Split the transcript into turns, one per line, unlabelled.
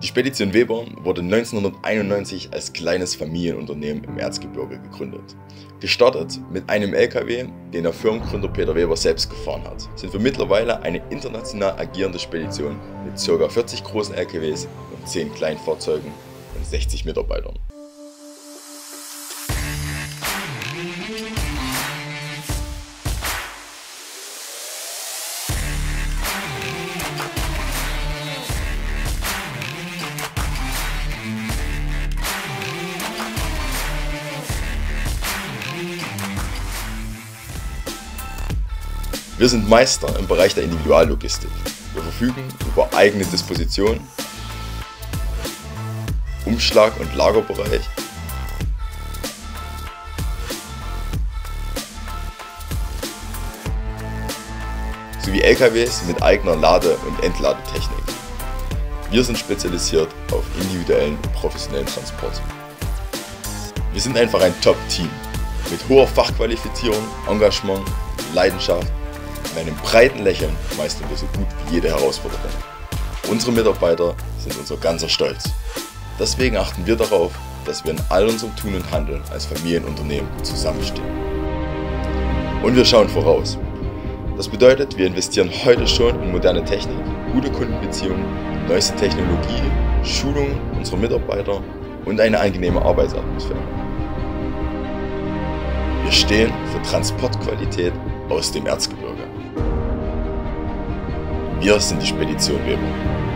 Die Spedition Weber wurde 1991 als kleines Familienunternehmen im Erzgebirge gegründet. Gestartet mit einem LKW, den der Firmengründer Peter Weber selbst gefahren hat, sind wir mittlerweile eine international agierende Spedition mit ca. 40 großen LKWs und 10 Kleinfahrzeugen und 60 Mitarbeitern. Wir sind Meister im Bereich der Individuallogistik. Wir verfügen über eigene Disposition, Umschlag- und Lagerbereich, sowie LKWs mit eigener Lade- und Entladetechnik. Wir sind spezialisiert auf individuellen und professionellen Transport. Wir sind einfach ein Top-Team mit hoher Fachqualifizierung, Engagement, Leidenschaft mit einem breiten Lächeln meistern wir so gut wie jede Herausforderung. Unsere Mitarbeiter sind unser ganzer Stolz. Deswegen achten wir darauf, dass wir in all unserem Tun und Handeln als Familienunternehmen zusammenstehen. Und wir schauen voraus. Das bedeutet, wir investieren heute schon in moderne Technik, gute Kundenbeziehungen, neueste Technologie, Schulungen unserer Mitarbeiter und eine angenehme Arbeitsatmosphäre. Wir stehen für Transportqualität aus dem Erzgebirge. Wir sind die Spedition Weber.